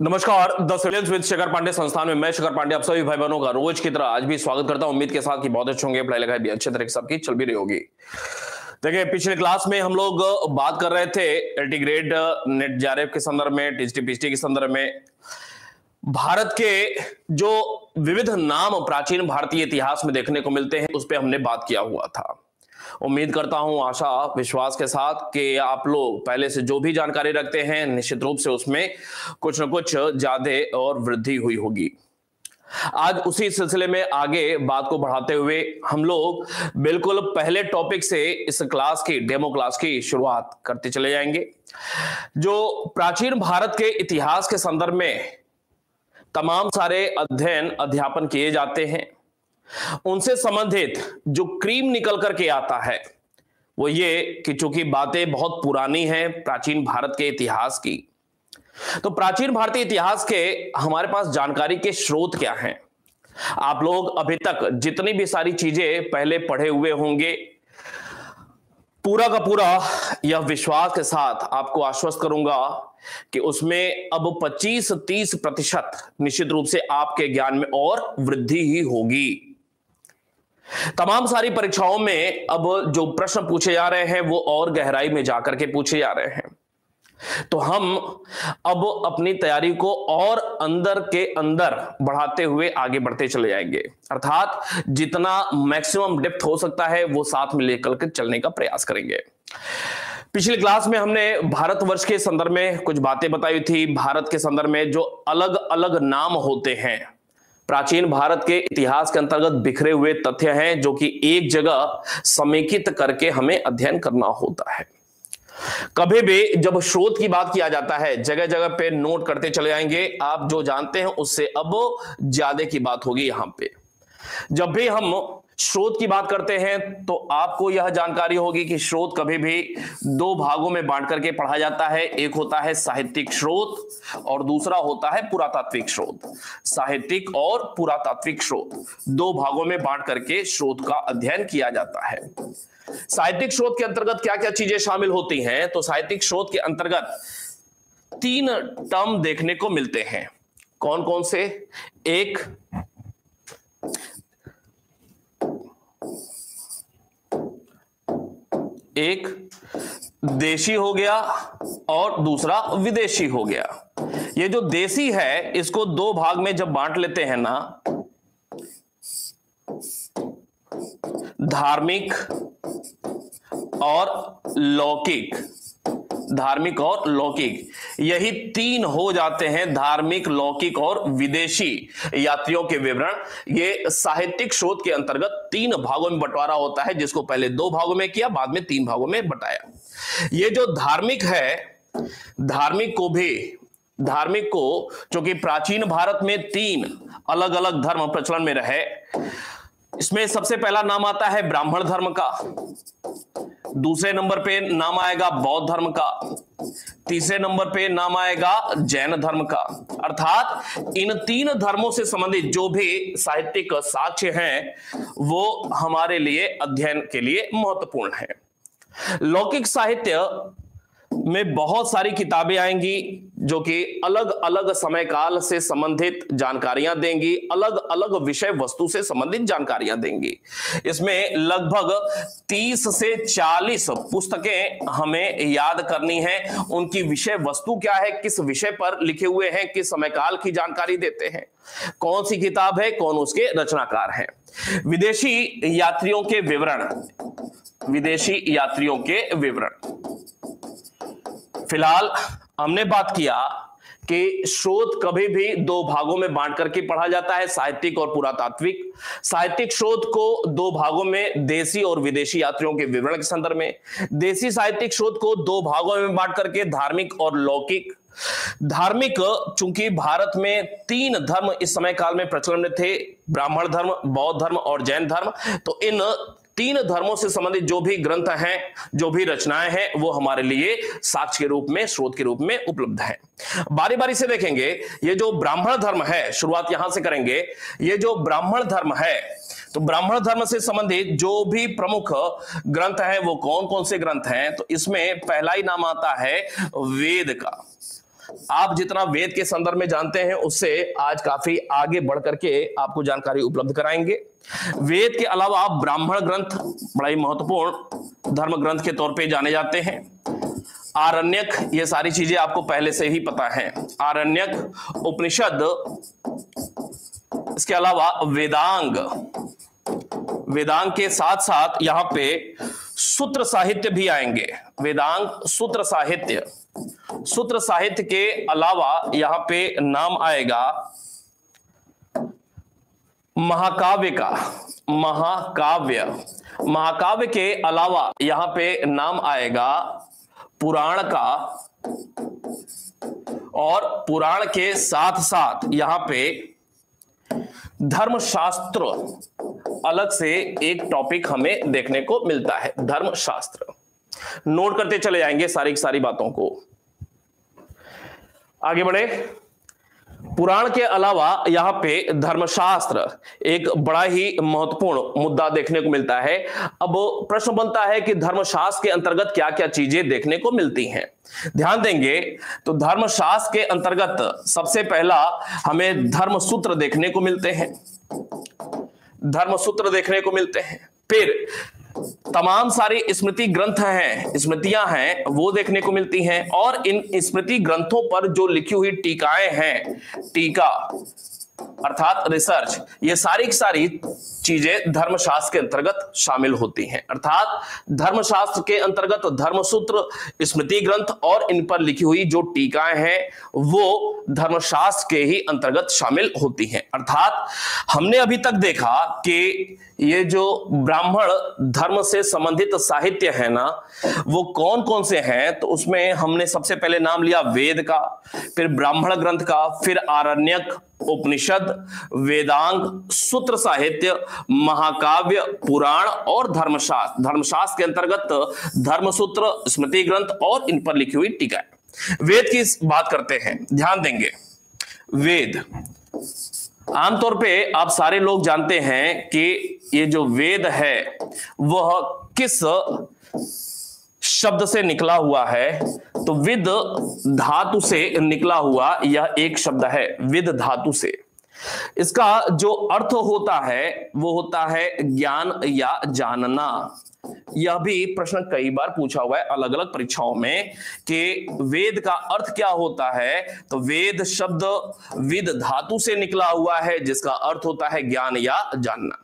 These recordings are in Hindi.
नमस्कार, the civilians with Shekhar Pandey संस्थान में मैं शेखर पांडे, आप सभी भाई बहनों का रोज की तरह आज भी स्वागत करता हूँ। उम्मीद के साथ कि बहुत अच्छे होंगे, पढ़ाई लिखाई भी अच्छे तरीके से सबकी चल भी रही होगी। देखिए, पिछले क्लास में हम लोग बात कर रहे थे एल्टीग्रेड नेट जारेफ के संदर्भ में टीजटी पीएचडी के संदर्भ में। भारत के जो विविध नाम प्राचीन भारतीय इतिहास में देखने को मिलते हैं, उस पर हमने बात किया हुआ था। उम्मीद करता हूँ, आशा, विश्वास के साथ कि आप लोग पहले से जो भी जानकारी रखते हैं, निश्चित रूप से उसमें कुछ न कुछ ज़्यादा और वृद्धि हुई होगी। आज उसी सिलसिले में आगे बात को बढ़ाते हुए हम लोग बिल्कुल पहले टॉपिक से इस क्लास की, डेमो क्लास की शुरुआत करते चले जाएँगे। जो प्राचीन भारत के इतिहास के संदर्भ में तमाम सारे अध्ययन, अध्यापन किए जाते हैं उनसे संबंधित जो क्रीम निकल करके आता है, वो ये कि चूँकि बातें बहुत पुरानी हैं प्राचीन भारत के इतिहास की तो प्राचीन भारतीय इतिहास के हमारे पास जानकारी के स्रोत क्या हैं? आप लोग अभी तक जितनी भी सारी चीज़ें पहले पढ़े हुए होंगे, पूरा का पूरा यह विश्वास के साथ आपको आश्वस्त करूँगा कि उसमें अब 25-30 प्रतिशत निश्चित रूप से आपके ज्ञान में और वृद्धि ही होगी। तमाम सारी परीक्षाओं में अब जो प्रश्न पूछे जा रहे हैं, वो और गहराई में जाकर के पूछे जा रहे हैं। तो हम अब अपनी तैयारी को और अंदर के अंदर बढ़ाते हुए आगे बढ़ते चले जाएँगे। अर्थात जितना मैक्सिमम डेप्थ हो सकता है, वो साथ में लेकर के चलने का प्रयास करेंगे। पिछले क्लास में हमने भारतवर्ष के संदर्भ में कुछ बातें बताई थी। भारत के संदर्भ में जो अलग अलग नाम होते हैं प्राचीन भारत के इतिहास के अंतर्गत बिखरे हुए तथ्य हैं जो कि एक जगह समेकित करके हमें अध्ययन करना होता है। कभी भी जब शोध की बात किया जाता है जगह जगह पे नोट करते चले जाएँगे आप जो जानते हैं, उससे अब ज़्यादा की बात होगी यहाँ पे। जब भी हम स्रोत की बात करते हैं तो आपको यह जानकारी होगी कि स्रोत कभी भी दो भागों में बांट करके पढ़ा जाता है। एक होता है साहित्यिक स्रोत और दूसरा होता है पुरातात्विक स्रोत। साहित्यिक और पुरातात्विक स्रोत दो भागों में बांट करके स्रोत का अध्ययन किया जाता है। साहित्यिक स्रोत के अंतर्गत क्या क्या चीज़ें शामिल होती हैं? तो साहित्यिक स्रोत के अंतर्गत तीन टर्म देखने को मिलते हैं। कौन कौन से? एक एक देशी हो गया और दूसरा विदेशी हो गया। ये जो देशी है, इसको दो भाग में जब बांट लेते हैं ना, धार्मिक और लौकिक धार्मिक और लौकिक। यही तीन हो जाते हैं धार्मिक, लौकिक और विदेशी यात्रियों के विवरण। ये साहित्यिक शोध के अंतर्गत तीन भागों में बंटवारा होता है, जिसको पहले दो भागों में किया, बाद में तीन भागों में बटाया। ये जो धार्मिक है, धार्मिक को भी, धार्मिक को जो कि प्राचीन भारत में तीन अलग अलग धर्म प्रचलन में रहे, इसमें सबसे पहला नाम आता है ब्राह्मण धर्म का। दूसरे नंबर पे नाम आएगा बौद्ध धर्म का। तीसरे नंबर पे नाम आएगा जैन धर्म का। अर्थात इन तीन धर्मों से संबंधित जो भी साहित्यिक साक्ष्य हैं, वो हमारे लिए अध्ययन के लिए महत्वपूर्ण है। लौकिक साहित्य में बहुत सारी किताबें आएँगी जो कि अलग अलग समय काल से संबंधित जानकारियाँ देंगी, अलग अलग विषय वस्तु से संबंधित जानकारियाँ देंगी। इसमें लगभग 30 से 40 पुस्तकें हमें याद करनी है। उनकी विषय वस्तु क्या है, किस विषय पर लिखे हुए हैं, किस समय काल की जानकारी देते हैं, कौन सी किताब है, कौन उसके रचनाकार हैं। विदेशी यात्रियों के विवरण, विदेशी यात्रियों के विवरण। फ़िलहाल हमने बात किया कि शोध कभी भी दो भागों में बांट करके पढ़ा जाता है, साहित्यिक और पुरातात्विक। साहित्यिक शोध को दो भागों में देशी और विदेशी यात्रियों के विवरण के संदर्भ में। देशी साहित्यिक शोध को दो भागों में बांट करके, धार्मिक और लौकिक। धार्मिक, चूँकि भारत में तीन धर्म इस समय काल में प्रचलन में थे, ब्राह्मण धर्म, बौद्ध धर्म और जैन धर्म तो इन तीन धर्मों से संबंधित जो भी ग्रंथ हैं, जो भी रचनाएँ हैं, वो हमारे लिए साक्ष्य के रूप में, स्रोत के रूप में उपलब्ध है। बारी बारी से देखेंगे, ये जो ब्राह्मण धर्म है, शुरुआत यहाँ से करेंगे। ये जो ब्राह्मण धर्म है तो ब्राह्मण धर्म से संबंधित जो भी प्रमुख ग्रंथ है, वो कौन कौन से ग्रंथ हैं तो इसमें पहला ही नाम आता है वेद का। आप जितना वेद के संदर्भ में जानते हैं, उससे आज काफ़ी आगे बढ़ करके आपको जानकारी उपलब्ध कराएँगे। वेद के अलावा आप ब्राह्मण ग्रंथ, बड़ा ही महत्वपूर्ण धर्म ग्रंथ के तौर पे जाने जाते हैं। आरण्यक, ये सारी चीज़ें आपको पहले से ही पता है। आरण्यक, उपनिषद, इसके अलावा वेदांग। वेदांग के साथ साथ यहाँ पे सूत्र साहित्य भी आएँगे। वेदांग सूत्र साहित्य। सूत्र साहित्य के अलावा यहाँ पे नाम आएगा महाकाव्य का। महाकाव्य। महाकाव्य के अलावा यहाँ पे नाम आएगा पुराण का और पुराण के साथ साथ यहाँ पे धर्मशास्त्र अलग से एक टॉपिक हमें देखने को मिलता है, धर्मशास्त्र। नोट करते चले जाएँगे सारी की सारी बातों को। आगे बढ़े। पुराण के अलावा यहाँ पे धर्मशास्त्र एक बड़ा ही महत्वपूर्ण मुद्दा देखने को मिलता है। अब प्रश्न बनता है कि धर्मशास्त्र के अंतर्गत क्या क्या चीज़ें देखने को मिलती हैं। ध्यान देंगे तो धर्मशास्त्र के अंतर्गत सबसे पहला हमें धर्म सूत्र देखने को मिलते हैं। धर्म सूत्र देखने को मिलते हैं। फिर तमाम सारे स्मृति ग्रंथ हैं, स्मृतियाँ हैं, वो देखने को मिलती हैं और इन स्मृति ग्रंथों पर जो लिखी हुई टीकाएँ हैं, टीका। अर्थात रिसर्च ये सारी की सारी चीज़ें धर्मशास्त्र के अंतर्गत शामिल होती हैं। अर्थात धर्मशास्त्र के अंतर्गत धर्मसूत्र, स्मृति ग्रंथ और इन पर लिखी हुई जो टीकाएँ हैं, वो धर्मशास्त्र के ही अंतर्गत शामिल होती हैं। अर्थात हमने अभी तक देखा कि ये जो ब्राह्मण धर्म से संबंधित साहित्य है ना, वो कौन कौन से हैं? तो उसमें हमने सबसे पहले नाम लिया वेद का, फिर ब्राह्मण ग्रंथ का, फिर आरण्यक उपनिषद, वेदांग, सूत्र साहित्य, महाकाव्य, पुराण और धर्मशास्त्र धर्मशास्त्र के अंतर्गत धर्मसूत्र, स्मृति ग्रंथ और इन पर लिखी हुई टीका वेद की बात करते हैं। ध्यान देंगे। वेद। आमतौर पे आप सारे लोग जानते हैं कि ये जो वेद है, वह किस शब्द से निकला हुआ है तो विद धातु से निकला हुआ यह एक शब्द है, विद धातु से। इसका जो अर्थ होता है, वो होता है ज्ञान या जानना। यह भी प्रश्न कई बार पूछा हुआ है अलग अलग परीक्षाओं में कि वेद का अर्थ क्या होता है। तो वेद शब्द विद धातु से निकला हुआ है, जिसका अर्थ होता है ज्ञान या जानना।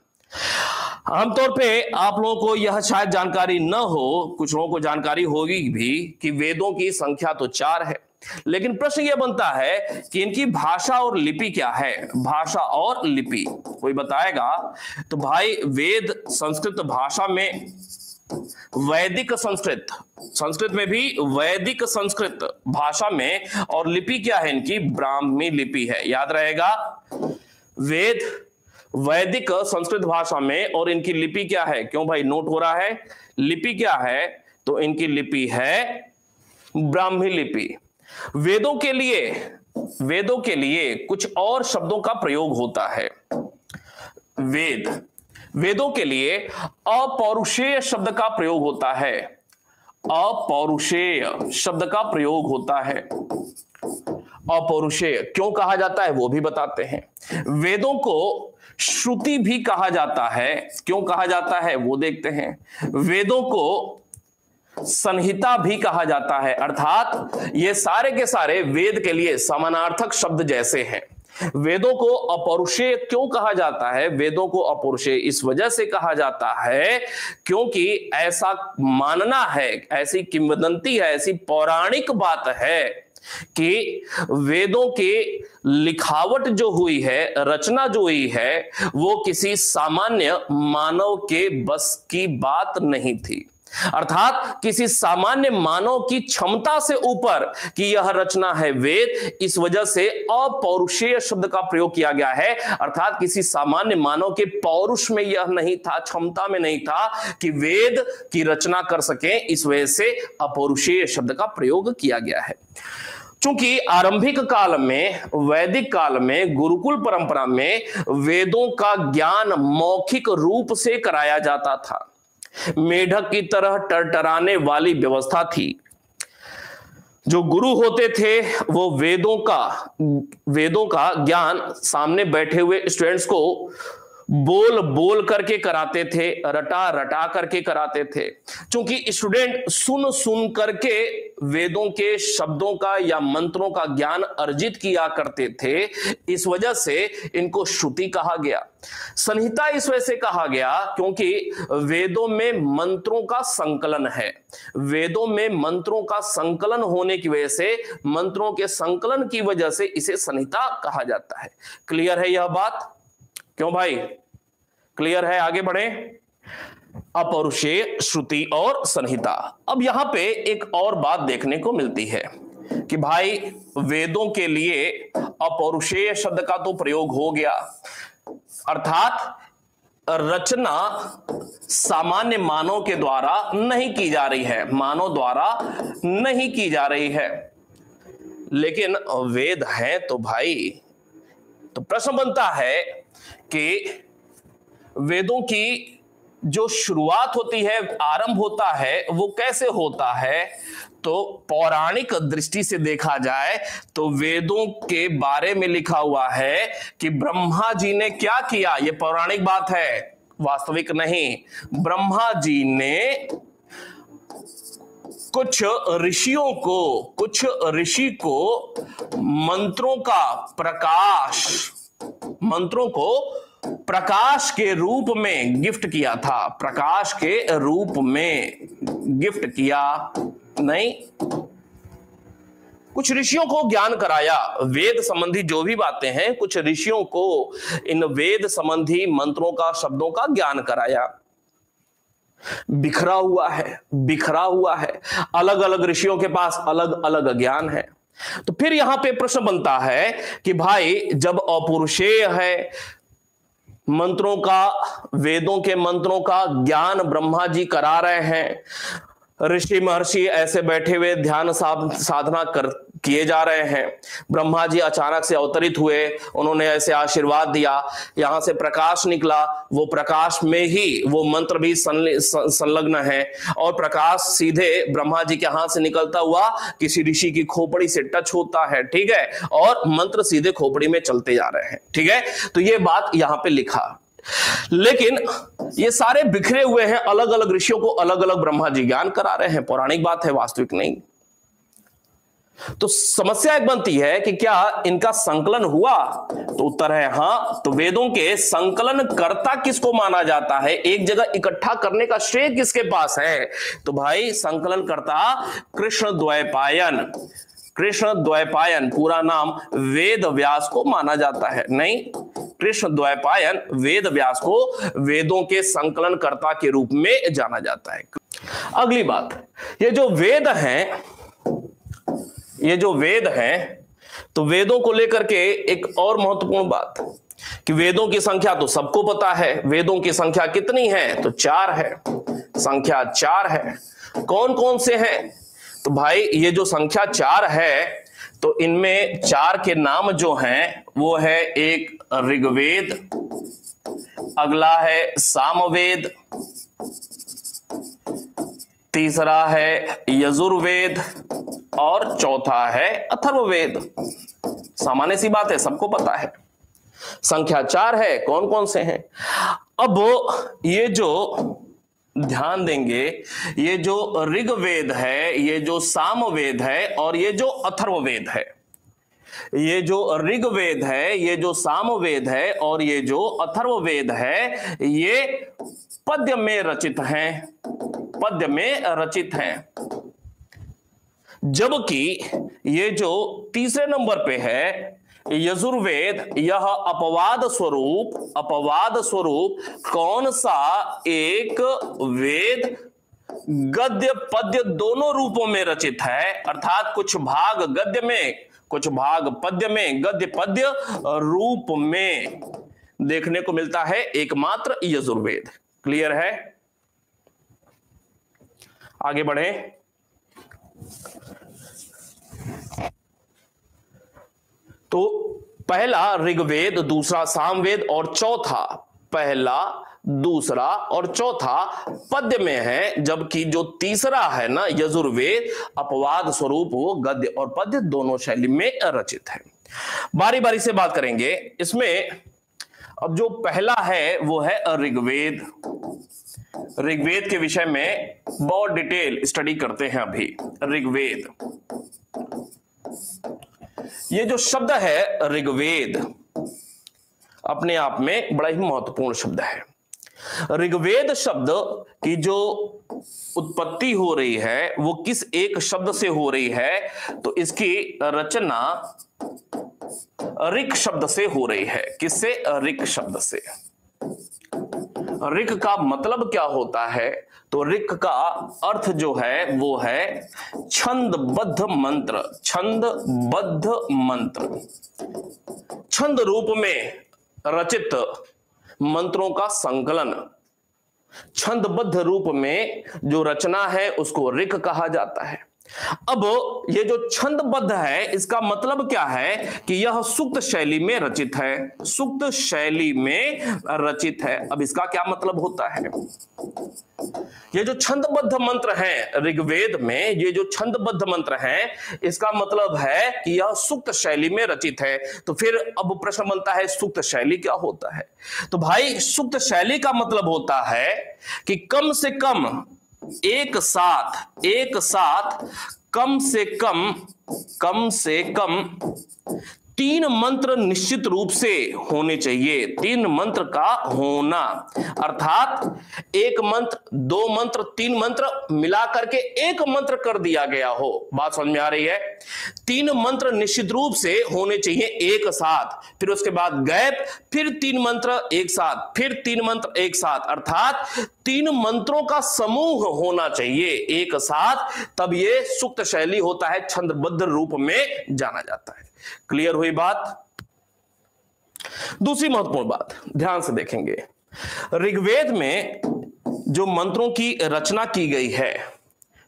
आमतौर पे आप लोगों को यह शायद जानकारी न हो, कुछ लोगों को जानकारी होगी भी कि वेदों की संख्या तो चार है। लेकिन प्रश्न यह बनता है कि इनकी भाषा और लिपि क्या है? भाषा और लिपि, कोई बताएगा? तो भाई, वेद संस्कृत भाषा में वैदिक संस्कृत संस्कृत में भी वैदिक संस्कृत भाषा में और लिपि क्या है इनकी? ब्राह्मी लिपि है। याद रहेगा, वेद वैदिक संस्कृत भाषा में और इनकी लिपि क्या है? क्यों भाई? नोट हो रहा है। लिपि क्या है? तो इनकी लिपि है ब्राह्मी लिपि। वेदों के लिए, वेदों के लिए कुछ और शब्दों का प्रयोग होता है। वेद। वेदों के लिए अपौरुषेय शब्द का प्रयोग होता है। अपौरुषेय शब्द का प्रयोग होता है। अपौरुषेय क्यों कहा जाता है? वो भी बताते हैं। वेदों को श्रुति भी कहा जाता है। क्यों कहा जाता है? वो देखते हैं। वेदों को संहिता भी कहा जाता है। अर्थात ये सारे के सारे वेद के लिए समानार्थक शब्द जैसे हैं। वेदों को अपौरुषेय क्यों कहा जाता है? वेदों को अपौरुषेय इस वजह से कहा जाता है क्योंकि ऐसा मानना है, ऐसी किंवदंती है, ऐसी पौराणिक बात है। कि वेदों के लिखावट जो हुई है, रचना जो हुई है, वो किसी सामान्य मानव के बस की बात नहीं थी। अर्थात किसी सामान्य मानव की क्षमता से ऊपर कि यह रचना है वेद, इस वजह से अपौरुषेय शब्द का प्रयोग किया गया है। अर्थात किसी सामान्य मानव के पौरुष में यह नहीं था, क्षमता में नहीं था कि वेद की रचना कर सके, इस वजह से अपौरुषेय शब्द का प्रयोग किया गया है। चूँकि आरंभिक काल में, वैदिक काल में, गुरुकुल परंपरा में वेदों का ज्ञान मौखिक रूप से कराया जाता था। मेढक की तरह टरटराने वाली व्यवस्था थी। जो गुरु होते थे, वो वेदों का वेदों का ज्ञान सामने बैठे हुए स्टूडेंट्स को बोल बोल करके कराते थे, रटा रटा करके कराते थे। क्योंकि स्टूडेंट सुन सुन करके वेदों के शब्दों का या मंत्रों का ज्ञान अर्जित किया करते थे, इस वजह से इनको श्रुति कहा गया। संहिता इस वजह से कहा गया क्योंकि वेदों में मंत्रों का संकलन है। वेदों में मंत्रों का संकलन होने की वजह से, मंत्रों के संकलन की वजह से इसे संहिता कहा जाता है। क्लियर है यह बात? क्यों भाई? क्लियर है? आगे बढ़े। अपौरुषेय श्रुति और संहिता। अब यहाँ पे एक और बात देखने को मिलती है कि भाई, वेदों के लिए अपौरुषेय शब्द का तो प्रयोग हो गया। अर्थात, रचना सामान्य मानव के द्वारा नहीं की जा रही है। मानव द्वारा नहीं की जा रही है। लेकिन वेद है तो भाई तो प्रश्न बनता है कि वेदों की जो शुरुआत होती है, आरंभ होता है, वो कैसे होता है? तो पौराणिक दृष्टि से देखा जाए तो वेदों के बारे में लिखा हुआ है कि ब्रह्मा जी ने क्या किया? ये पौराणिक बात है, वास्तविक नहीं। ब्रह्मा जी ने कुछ ऋषियों को, कुछ ऋषि को मंत्रों का प्रकाश, मंत्रों को प्रकाश के रूप में गिफ्ट किया था। प्रकाश के रूप में गिफ्ट किया। नहीं। कुछ ऋषियों को ज्ञान कराया। वेद संबंधी जो भी बातें हैं, कुछ ऋषियों को इन वेद संबंधी मंत्रों का, शब्दों का ज्ञान कराया। बिखरा हुआ है, बिखरा हुआ है। अलग अलग ऋषियों के पास अलग अलग ज्ञान है। तो फिर यहाँ पे प्रश्न बनता है कि भाई, जब अपुरुषेय है मंत्रों का, वेदों के मंत्रों का ज्ञान ब्रह्मा जी करा रहे हैं। ऋषि महर्षि ऐसे बैठे हुए ध्यान साधना कर किए जा रहे हैं। ब्रह्मा जी अचानक से अवतरित हुए, उन्होंने ऐसे आशीर्वाद दिया, यहाँ से प्रकाश निकला, वो प्रकाश में ही वो मंत्र भी संलग्न है और प्रकाश सीधे ब्रह्मा जी के हाथ से निकलता हुआ किसी ऋषि की खोपड़ी से टच होता है, ठीक है? और मंत्र सीधे खोपड़ी में चलते जा रहे हैं, ठीक है? तो ये बात यहाँ पे लिखा। लेकिन ये सारे बिखरे हुए हैं अलग अलग ऋषियों को अलग अलग ब्रह्मा जी ज्ञान करा रहे हैं, पौराणिक बात है, वास्तविक नहीं। तो समस्या एक बनती है कि क्या इनका संकलन हुआ? तो उत्तर है हाँ तो वेदों के संकलन करता किसको माना जाता है? एक जगह इकट्ठा करने का श्रेय किसके पास है? तो भाई संकलन करता कृष्ण द्वैपायन। कृष्ण द्वैपायन, पूरा नाम वेद व्यास को माना जाता है। नहीं, कृष्ण द्वैपायन वेद व्यास को वेदों के संकलन कर्ता के रूप में जाना जाता है। अगली बात, ये जो वेद हैं ये जो वेद हैं तो वेदों को लेकर के एक और महत्वपूर्ण बात, कि वेदों की संख्या तो सबको पता है, वेदों की संख्या कितनी है? तो चार है। संख्या चार है। कौन कौन से हैं? तो भाई, ये जो संख्या चार है तो इनमें चार के नाम जो हैं, वो है एक ऋग्वेद, अगला है सामवेद तीसरा है यजुर्वेद और चौथा है अथर्ववेद। सामान्य सी बात है, सबको पता है। संख्या चार है कौन कौन से हैं? अब ये जो ध्यान देंगे, ये जो ऋग्वेद है, ये जो सामवेद है और ये जो अथर्ववेद है। ये जो ऋग्वेद है, ये जो सामवेद है और ये जो अथर्ववेद है, ये पद्य में रचित हैं, पद्य में रचित हैं। जबकि ये जो तीसरे नंबर पे है, यजुर्वेद, यह अपवाद स्वरूप अपवाद स्वरूप, कौन सा एक वेद, गद्य, पद्य दोनों रूपों में रचित है, अर्थात कुछ भाग गद्य में, कुछ भाग पद्य में, गद्य पद्य रूप में देखने को मिलता है एकमात्र यजुर्वेद। क्लियर है? आगे बढ़े। तो पहला ऋग्वेद, दूसरा सामवेद और चौथा, पहला, दूसरा और चौथा पद्य में है, जबकि जो तीसरा है ना, यजुर्वेद, अपवाद स्वरूप, वो गद्य और पद्य दोनों शैली में रचित है। बारी बारी से बात करेंगे। इसमें अब जो पहला है, वो है ऋग्वेद। ऋग्वेद के विषय में बहुत डिटेल स्टडी करते हैं अभी। ऋग्वेद। ये जो शब्द है, ऋग्वेद, अपने आप में बड़ा ही महत्वपूर्ण शब्द है। ऋग्वेद शब्द की जो उत्पत्ति हो रही है, वो किस एक शब्द से हो रही है तो इसकी रचना ऋक शब्द से हो रही है। किससे? रिक शब्द से। रिक का मतलब क्या होता है? तो रिक का अर्थ जो है, वो है छंदबद्ध मंत्र। छंदबद्ध मंत्र। छंद रूप में रचित मंत्रों का संकलन। छंदबद्ध रूप में जो रचना है, उसको रिक कहा जाता है। अब ये जो छंदबद्ध है, इसका मतलब क्या है कि यह सुक्त शैली में रचित है। सुक्त शैली में रचित है। अब इसका क्या मतलब होता है? ये जो छंदबद्ध मंत्र है, ऋग्वेद में ये जो छंदबद्ध मंत्र है, इसका मतलब है कि यह सुक्त शैली में रचित है। तो फिर अब प्रश्न बनता है, सुक्त शैली क्या होता है? तो भाई, सुक्त शैली का मतलब होता है कि कम से कम एक साथ एक साथ कम से कम कम से कम तीन मंत्र निश्चित रूप से होने चाहिए। तीन मंत्र का होना। अर्थात, एक मंत्र, दो मंत्र, तीन मंत्र मिला करके एक मंत्र कर दिया गया हो। बात समझ में आ रही है? तीन मंत्र निश्चित रूप से होने चाहिए एक साथ। फिर उसके बाद गैप, फिर तीन मंत्र एक साथ, फिर तीन मंत्र एक साथ। अर्थात, तीन मंत्रों का समूह होना चाहिए एक साथ। तब ये सुक्त शैली होता है, छंदबद्ध रूप में जाना जाता है। क्लियर हुई बात? दूसरी महत्वपूर्ण बात, ध्यान से देखेंगे। ऋग्वेद में जो मंत्रों की रचना की गई है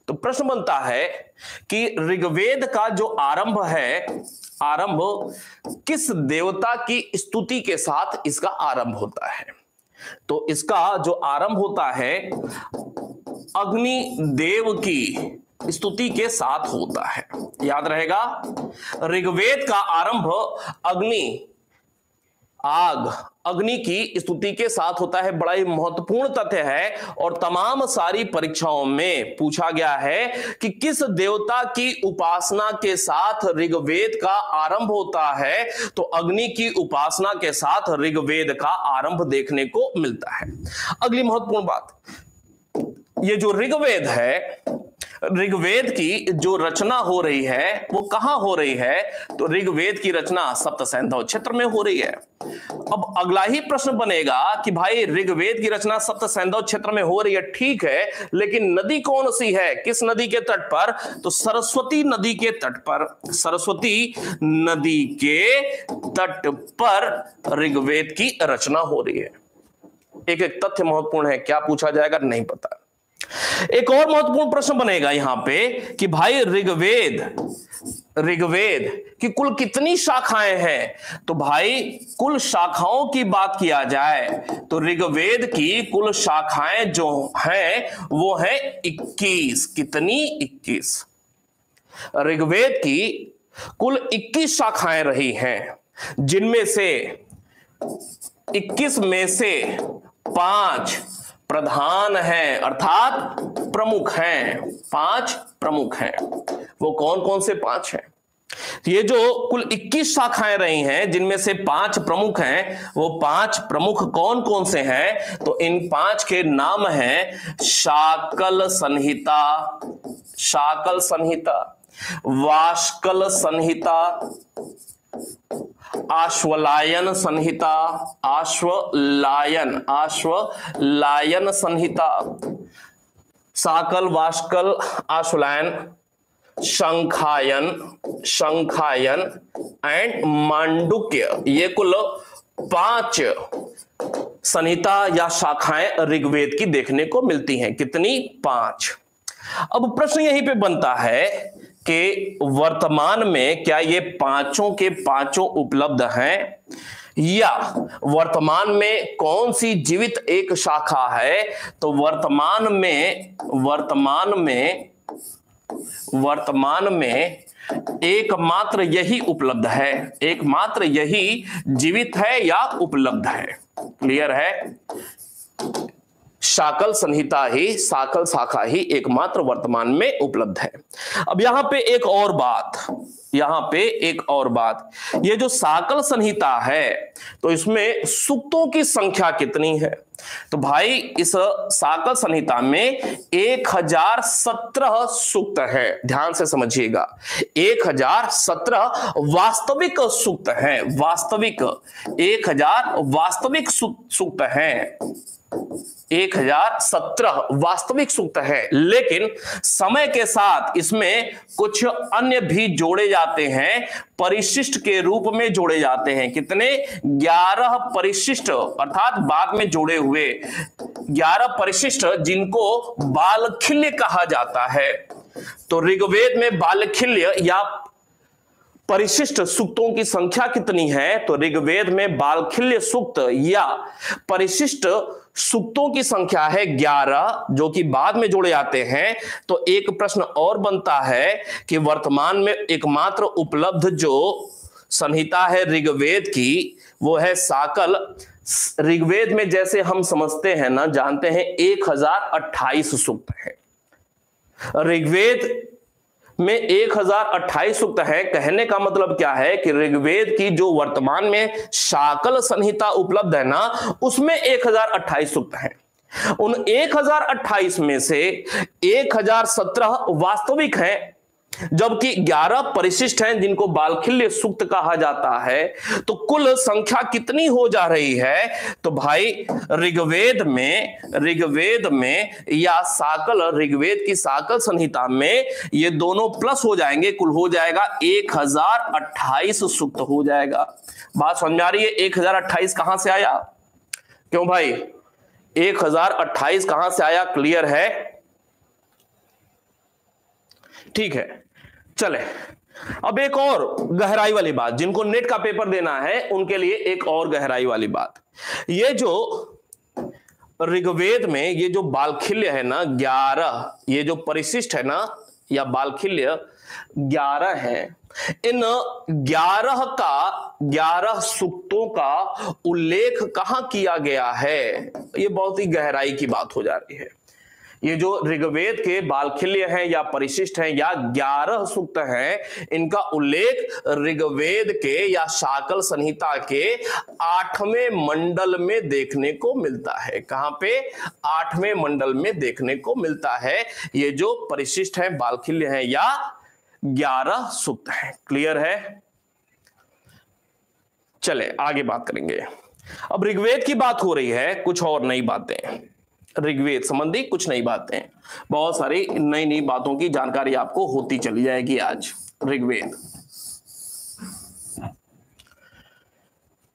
तो प्रश्न बनता है कि ऋग्वेद का जो आरंभ है, आरंभ किस देवता की स्तुति के साथ इसका आरंभ होता है? तो इसका जो आरंभ होता है अग्नि देव की स्तुति के साथ होता है। याद रहेगा, ऋग्वेद का आरंभ अग्नि, आग, अग्नि की स्तुति के साथ होता है। बड़ा ही महत्वपूर्ण तथ्य है और तमाम सारी परीक्षाओं में पूछा गया है कि किस देवता की उपासना के साथ ऋग्वेद का आरंभ होता है। तो अग्नि की उपासना के साथ ऋग्वेद का आरंभ देखने को मिलता है। अगली महत्वपूर्ण बात, ये जो ऋग्वेद है ऋग्वेद की जो रचना हो रही है, वो कहाँ हो रही है? तो ऋग्वेद की रचना सप्त सैंधव क्षेत्र में हो रही है। अब अगला ही प्रश्न बनेगा कि भाई ऋग्वेद की रचना सप्त सैंधव क्षेत्र में हो रही है, ठीक है, लेकिन नदी कौन सी है? किस नदी के तट पर? तो सरस्वती नदी के तट पर, सरस्वती नदी के तट पर ऋग्वेद की रचना हो रही है। एक एक तथ्य महत्वपूर्ण है, क्या पूछा जाएगा? नहीं पता। एक और महत्वपूर्ण प्रश्न बनेगा यहाँ पे कि भाई ऋग्वेद ऋग्वेद की कुल कितनी शाखाएँ हैं? तो भाई कुल शाखाओं की बात किया जाए तो ऋग्वेद की कुल शाखाएँ जो हैं, वो है 21 कितनी? 21 ऋग्वेद की कुल 21 शाखाएँ रही हैं, जिनमें से 21 में से पाँच प्रधान हैं, अर्थात प्रमुख हैं, पाँच प्रमुख हैं। वो कौन कौन से पाँच हैं? ये जो कुल 21 शाखाएँ रही हैं, जिनमें से पाँच प्रमुख हैं, वो पाँच प्रमुख कौन कौन से हैं? तो इन पाँच के नाम हैं शाकल संहिता शाकल संहिता, वाष्कल संहिता आश्वलायन संहिता, आश्वलायन आश्वलायन संहिता। साकल, वाष्कल, आश्वलायन, शंखायन शंखायन एंड मांडुक्य। ये कुल पाँच संहिता या शाखाएँ ऋग्वेद की देखने को मिलती हैं। कितनी? पाँच। अब प्रश्न यहीं पे बनता है कि वर्तमान में क्या ये पाँचों के पाँचों उपलब्ध हैं? या वर्तमान में कौन सी जीवित एक शाखा है? तो वर्तमान में वर्तमान में वर्तमान में एकमात्र यही उपलब्ध है। एकमात्र यही जीवित है या उपलब्ध है? क्लियर है? शाकल संहिता ही, साकल शाखा ही एकमात्र वर्तमान में उपलब्ध है। अब यहाँ पे एक और बात, यहाँ पे एक और बात। ये जो साकल संहिता है तो इसमें सुक्तों की संख्या कितनी है? तो भाई, इस साकल संहिता में एक हज़ार सत्रह सूक्त है। ध्यान से समझिएगा, एक हज़ार सत्रह वास्तविक सूक्त है, वास्तविक, एक हज़ार वास्तविक सूक्त है। एक हज़ार सत्रह वास्तविक सूक्त है, लेकिन समय के साथ इसमें कुछ अन्य भी जोड़े जाते हैं, परिशिष्ट के रूप में जोड़े जाते हैं। कितने? ग्यारह परिशिष्ट, अर्थात बाद में जोड़े हुए। ग्यारह परिशिष्ट जिनको बालखिल्य कहा जाता है। तो ऋग्वेद में बालखिल्य या परिशिष्ट सूक्तों की संख्या कितनी है? तो ऋग्वेद में बालखिल्य सूक्त या परिशिष्ट सूक्तों की संख्या है ग्यारह, जो कि बाद में जोड़े जाते हैं। तो एक प्रश्न और बनता है कि वर्तमान में एकमात्र उपलब्ध जो संहिता है ऋग्वेद की, वो है साकल। ऋग्वेद में जैसे हम समझते हैं ना, जानते हैं एक हज़ार अट्ठाईस सूक्त है। ऋग्वेद में एक हज़ार अट्ठाईस सूक्त है। कहने का मतलब क्या है कि ऋग्वेद की जो वर्तमान में शाकल संहिता उपलब्ध है ना, उसमें एक हज़ार अट्ठाईस सूक्त है। उन एक हज़ार अट्ठाईस में से एक हज़ार सत्रह वास्तविक हैं। जबकि 11 परिशिष्ट हैं जिनको बालखिल्य सूक्त कहा जाता है। तो कुल संख्या कितनी हो जा रही है? तो भाई, ऋग्वेद में ऋग्वेद में या साकल, ऋग्वेद की साकल संहिता में ये दोनों प्लस हो जाएँगे, कुल हो जाएगा एक हज़ार अट्ठाईस सूक्त हो जाएगा। बात समझ में आ रही है? एक हज़ार अट्ठाईस कहाँ से आया? क्यों भाई? एक हज़ार अट्ठाईस कहाँ से आया? क्लियर है? ठीक है। चले। अब एक और गहराई वाली बात, जिनको नेट का पेपर देना है, उनके लिए एक और गहराई वाली बात। ये जो ऋग्वेद में ये जो बालखिल्य है ना, ग्यारह, ये जो परिशिष्ट है ना, या बालखिल्य, ग्यारह है, इन ग्यारह का, ग्यारह सूक्तों का उल्लेख कहाँ किया गया है? ये बहुत ही गहराई की बात हो जा रही है। ये जो ऋग्वेद के बालखिल्य हैं या परिशिष्ट हैं या ग्यारह सूक्त हैं, इनका उल्लेख ऋग्वेद के या शाकल संहिता के आठवें मंडल में देखने को मिलता है। कहाँ पे? आठवें मंडल में देखने को मिलता है। ये जो परिशिष्ट है, बालखिल्य है या ग्यारह सूक्त है। क्लियर है? चले, आगे बात करेंगे। अब ऋग्वेद की बात हो रही है, कुछ और नई बातें। ऋग्वेद संबंधी कुछ नई बातें। बहुत सारी नई नई बातों की जानकारी आपको होती चली जाएगी आज ऋग्वेद।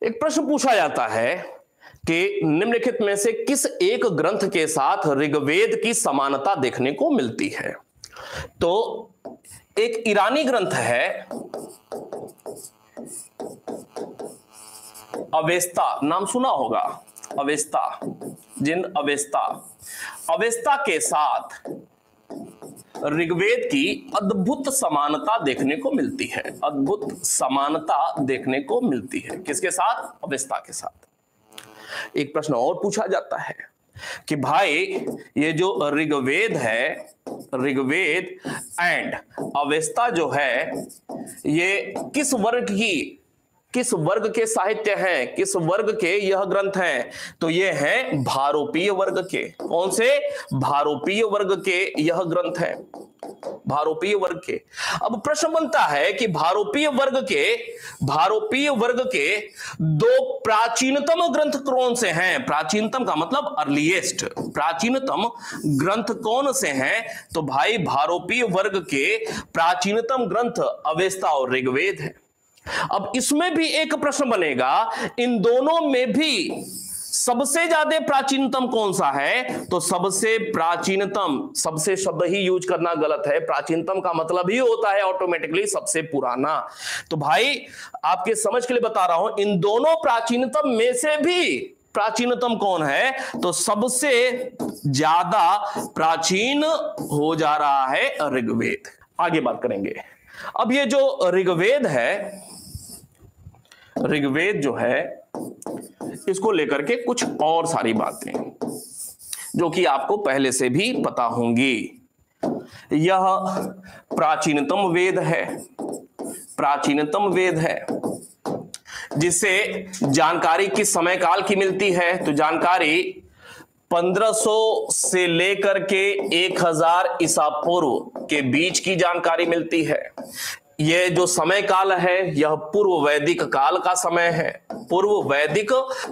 एक प्रश्न पूछा जाता है कि निम्नलिखित में से किस एक ग्रंथ के साथ ऋग्वेद की समानता देखने को मिलती है? तो एक ईरानी ग्रंथ है अवेस्ता नाम सुना होगा। अवेस्ता जिन अवेस्ता अवेस्ता के साथ ऋग्वेद की अद्भुत समानता देखने को मिलती है। अद्भुत समानता देखने को मिलती है। किसके साथ? अवेस्ता के साथ। एक प्रश्न और पूछा जाता है कि भाई, ये जो ऋग्वेद है, ऋग्वेद एंड अवेस्ता जो है, ये किस वर्ग की किस वर्ग के साहित्य हैं? किस वर्ग के यह ग्रंथ हैं? तो ये हैं भारोपीय वर्ग के। कौन से? भारोपीय वर्ग के यह ग्रंथ हैं। भारोपीय वर्ग के। अब प्रश्न बनता है कि भारोपीय वर्ग के, भारोपीय वर्ग के दो प्राचीनतम ग्रंथ कौन से हैं? प्राचीनतम का मतलब अर्लीएस्ट प्राचीनतम ग्रंथ कौन से हैं? तो भाई, भारोपीय वर्ग के प्राचीनतम ग्रंथ अवेस्ता और ऋग्वेद है। अब इसमें भी एक प्रश्न बनेगा, इन दोनों में भी सबसे ज़्यादा प्राचीनतम कौन सा है? तो सबसे प्राचीनतम, सबसे शब्द ही यूज़ करना गलत है। प्राचीनतम का मतलब ही होता है ऑटोमेटिकली सबसे पुराना। तो भाई, आपके समझ के लिए बता रहा हूँ, इन दोनों प्राचीनतम में से भी प्राचीनतम कौन है? तो सबसे ज़्यादा प्राचीन हो जा रहा है ऋग्वेद। आगे बात करेंगे। अब ये जो ऋग्वेद है ऋग्वेद जो है, इसको लेकर के कुछ और सारी बातें, जो कि आपको पहले से भी पता होंगी। यह प्राचीनतम वेद है, प्राचीनतम वेद है, जिससे जानकारी किस समय काल की मिलती है? तो जानकारी 1500 से लेकर के 1000 ईसा पूर्व के बीच की जानकारी मिलती है। यह जो समय काल है, यह पूर्व वैदिक काल का समय है। पूर्व वैदिक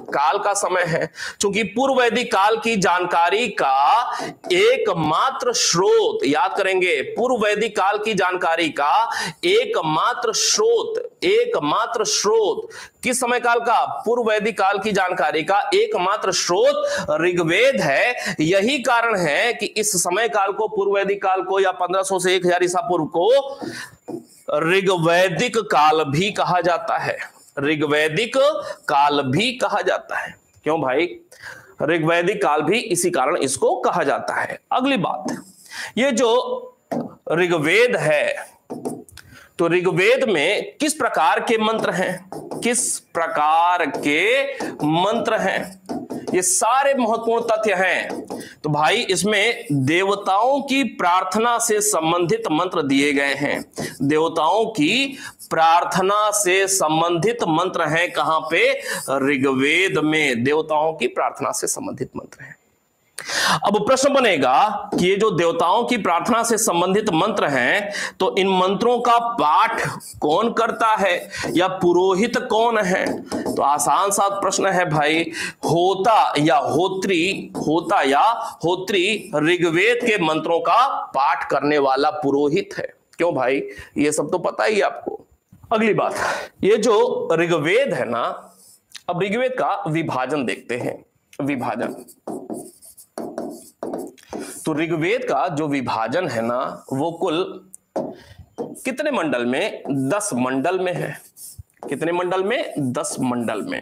काल का समय है, क्योंकि पूर्व वैदिक काल की जानकारी का एकमात्र स्रोत, याद करेंगे, पूर्व वैदिक काल की जानकारी का एकमात्र स्रोत एकमात्र स्रोत, किस समय काल का? पूर्व वैदिक काल की जानकारी का एकमात्र स्रोत ऋग्वेद है। यही कारण है कि इस समय काल को, पूर्व वैदिक काल को, या 1500 से 1000 ईसा पूर्व को ऋग्वैदिक काल भी कहा जाता है। ऋग्वैदिक काल भी कहा जाता है। क्यों भाई? ऋग्वैदिक काल भी इसी कारण इसको कहा जाता है। अगली बात, ये जो ऋग्वेद है तो ऋग्वेद में किस प्रकार के मंत्र हैं? किस प्रकार के मंत्र हैं? ये सारे महत्वपूर्ण तथ्य हैं। तो भाई, इसमें देवताओं की प्रार्थना से संबंधित मंत्र दिए गए हैं। देवताओं की प्रार्थना से संबंधित मंत्र हैं। कहाँ पे? ऋग्वेद में देवताओं की प्रार्थना से संबंधित मंत्र हैं। अब प्रश्न बनेगा कि ये जो देवताओं की प्रार्थना से संबंधित मंत्र हैं तो इन मंत्रों का पाठ कौन करता है या पुरोहित कौन है? तो आसान सा प्रश्न है भाई, होता या होत्री, होता या होत्री ऋग्वेद के मंत्रों का पाठ करने वाला पुरोहित है। क्यों भाई? ये सब तो पता ही आपको। अगली बात, ये जो ऋग्वेद है ना, अब ऋग्वेद का विभाजन देखते हैं। विभाजन। तो ऋग्वेद का जो विभाजन है ना, वो कुल कितने मंडल में? दस मंडल में है। कितने मंडल में? दस मंडल में।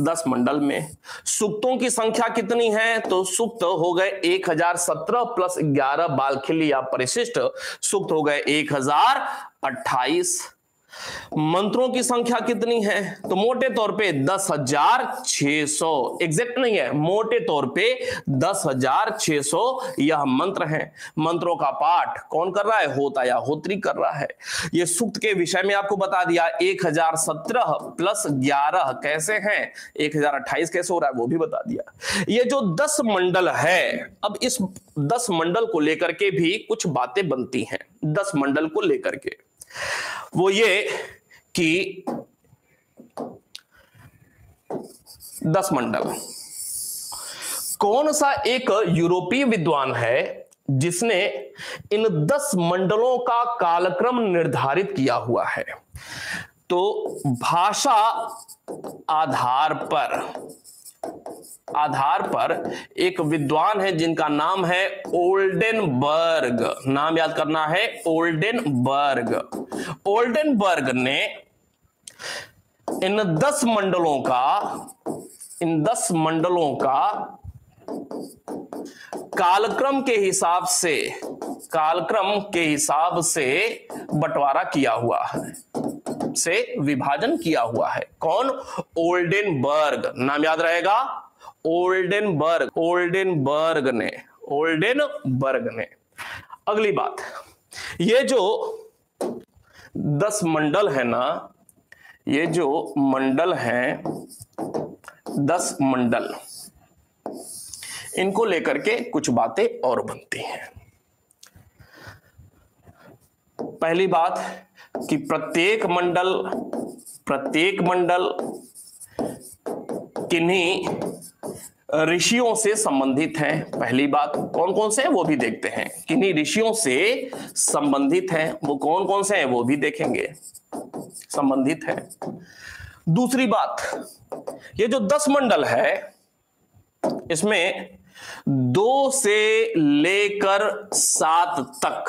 दस मंडल में। सुक्तों की संख्या कितनी है? तो सुक्त हो गए एक हज़ार सत्रह प्लस ग्यारह बालखिल या परिशिष्ट। सुक्त हो गए एक हज़ार अट्ठाईस। मंत्रों की संख्या कितनी है? तो मोटे तौर पे दस हज़ार छह सौ। एग्जैक्ट नहीं है। मोटे तौर पे दस हज़ार छह सौ यह मंत्र है। मंत्रों का पाठ कौन कर रहा है? होता या होत्री कर रहा है। ये सूक्त के विषय में आपको बता दिया, एक हज़ार सत्रह प्लस ग्यारह कैसे हैं? एक हज़ार अट्ठाईस कैसे हो रहा है? वो भी बता दिया। ये जो दस मंडल है, अब इस दस मंडल को लेकर के भी कुछ बातें बनती हैं। दस मंडल को लेकर के। वो ये कि दस मंडल। कौन सा एक यूरोपीय विद्वान है जिसने इन दस मंडलों का कालक्रम निर्धारित किया हुआ है? तो भाषा आधार पर आधार पर एक विद्वान है जिनका नाम है ओल्डेनबर्ग। नाम याद करना है, ओल्डेनबर्ग। ओल्डेनबर्ग ने इन दस मंडलों का, इन दस मंडलों का कालक्रम के हिसाब से, कालक्रम के हिसाब से बंटवारा किया हुआ है, से विभाजन किया हुआ है। कौन? ओल्डेनबर्ग। नाम याद रहेगा? ओल्डेनबर्ग। ओल्डेनबर्ग ने ओल्डेनबर्ग ने। अगली बात, ये जो दस मंडल है ना, ये जो मंडल हैं, दस मंडल इनको लेकर के कुछ बातें और बनती हैं। पहली बात कि प्रत्येक मंडल प्रत्येक मंडल किन्हीं ऋषियों से संबंधित हैं। पहली बात कौन कौन से हैं वो भी देखते हैं। किन्हीं ऋषियों से संबंधित हैं वो कौन कौन से हैं वो भी देखेंगे। संबंधित है। दूसरी बात, ये जो दस मंडल है, इसमें दो से लेकर सात तक,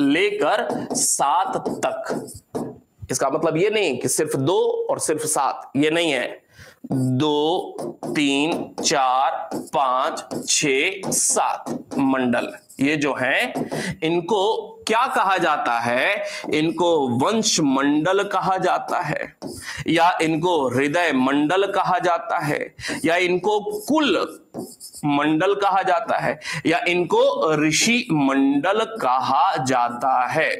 लेकर सात तक। इसका मतलब यह नहीं कि सिर्फ़ दो और सिर्फ़ सात, ये नहीं है। दो, तीन, चार, पाँच, छ, सात मंडल, ये जो है, इनको क्या कहा जाता है? इनको वंश मंडल कहा जाता है, या इनको हृदय मंडल कहा जाता है, या इनको कुल मंडल कहा जाता है, या इनको ऋषि मंडल कहा जाता है।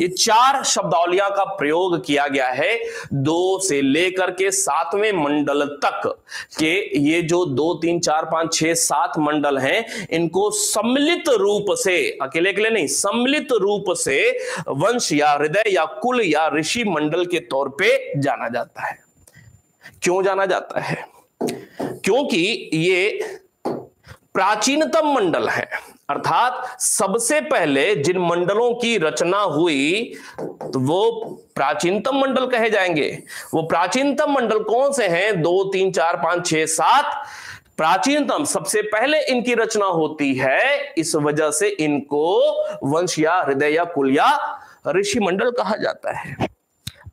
ये चार शब्दावलियाँ का प्रयोग किया गया है दो से लेकर के सातवें मंडल तक के ये जो दो, तीन, चार, पाँच, छह, सात मंडल हैं, इनको सम्मिलित रूप से, अकेले अकेले नहीं, सम्मिलित रूप से वंश या हृदय या कुल या ऋषि मंडल के तौर पे जाना जाता है। क्यों जाना जाता है? क्योंकि ये प्राचीनतम मंडल है। अर्थात सबसे पहले जिन मंडलों की रचना हुई तो वो प्राचीनतम मंडल कहे जाएँगे। वो प्राचीनतम मंडल कौन से हैं? दो, तीन, चार, पाँच, छह, सात। प्राचीनतम, सबसे पहले इनकी रचना होती है। इस वजह से इनको वंश या हृदय या कुल या ऋषि मंडल कहा जाता है।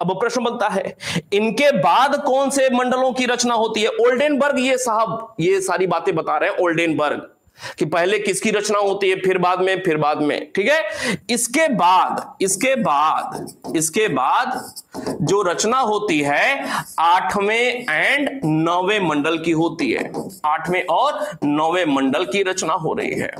अब प्रश्न बनता है, इनके बाद कौन से मंडलों की रचना होती है? ओल्डेनबर्ग, ये साहब, ये सारी बातें बता रहे हैं, ओल्डेनबर्ग। कि पहले किसकी रचना होती है, फिर बाद में, फिर बाद में, ठीक है? इसके बाद इसके बाद इसके बाद जो रचना होती है, आठवें एंड नौवे मंडल की होती है। आठवें और नौवे मंडल की रचना हो रही है।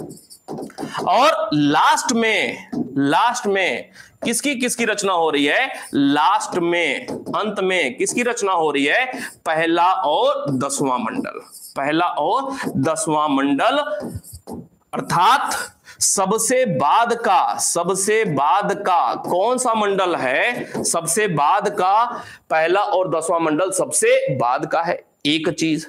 और लास्ट में लास्ट में किसकी किसकी रचना हो रही है? लास्ट में, अंत में किसकी रचना हो रही है? पहला और दसवां मंडल। पहला और दसवां मंडल, अर्थात सबसे बाद का, सबसे बाद का कौन सा मंडल है? सबसे बाद का, पहला और दसवां मंडल सबसे बाद का है। एक चीज़।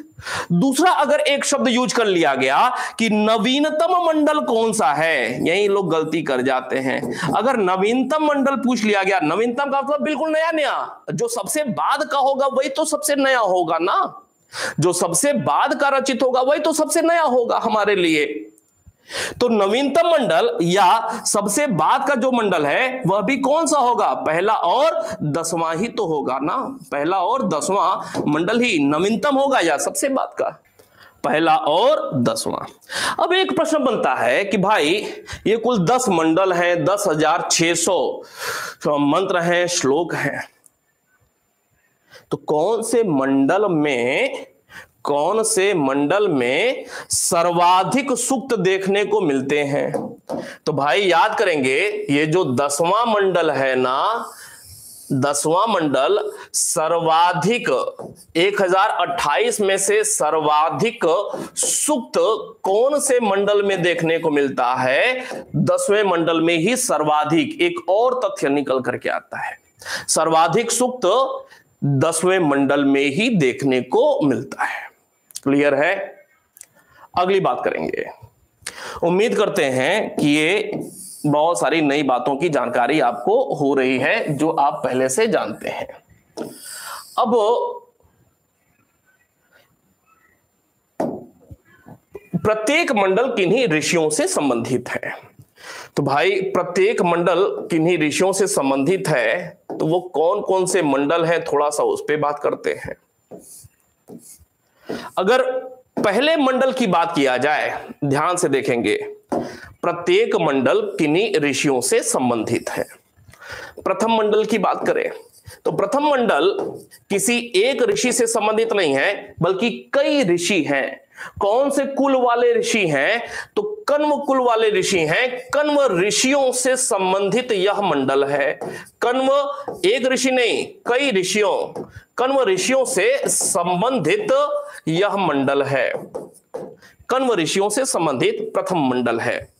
दूसरा, अगर एक शब्द यूज़ कर लिया गया कि नवीनतम मंडल कौन सा है, यही लोग गलती कर जाते हैं। अगर नवीनतम मंडल पूछ लिया गया, नवीनतम का मतलब बिल्कुल नया नया। जो सबसे बाद का होगा, वही तो सबसे नया होगा ना। जो सबसे बाद का रचित होगा, वही तो सबसे नया होगा हमारे लिए। तो नवीनतम मंडल या सबसे बाद का जो मंडल है, वह भी कौन सा होगा? पहला और दसवां ही तो होगा ना? पहला और दसवां मंडल ही नवीनतम होगा या सबसे बाद का? पहला और दसवां। अब एक प्रश्न बनता है कि भाई, ये कुल दस मंडल है, दस हज़ार छह सौ मंत्र हैं, श्लोक हैं। तो कौन से मंडल में कौन से मंडल में सर्वाधिक सुक्त देखने को मिलते हैं? तो भाई, याद करेंगे, ये जो दसवां मंडल है ना, दसवां मंडल सर्वाधिक 1028 में से सर्वाधिक सुक्त कौन से मंडल में देखने को मिलता है? दसवें मंडल में ही सर्वाधिक, एक और तथ्य निकल करके आता है। सर्वाधिक सुक्त दसवें मंडल में ही देखने को मिलता है। क्लियर है। अगली बात करेंगे। उम्मीद करते हैं कि ये बहुत सारी नई बातों की जानकारी आपको हो रही है, जो आप पहले से जानते हैं। अब प्रत्येक मंडल किन्हीं ऋषियों से संबंधित है। तो भाई, प्रत्येक मंडल किन्हीं ऋषियों से संबंधित है तो वो कौन कौन से मंडल है, थोड़ा सा उस पर बात करते हैं। अगर पहले मंडल की बात किया जाए, ध्यान से देखेंगे, प्रत्येक मंडल किन्हीं ऋषियों से संबंधित है। प्रथम मंडल की बात करें तो प्रथम मंडल किसी एक ऋषि से संबंधित नहीं है, बल्कि कई ऋषि हैं। कौन से कुल वाले ऋषि हैं? तो कन्व कुल वाले ऋषि हैं। कन्व ऋषियों से संबंधित यह मंडल है। कन्व एक ऋषि नहीं, कई ऋषियों। कन्व ऋषियों से संबंधित यह मंडल है। कन्व ऋषियों से संबंधित प्रथम मंडल है।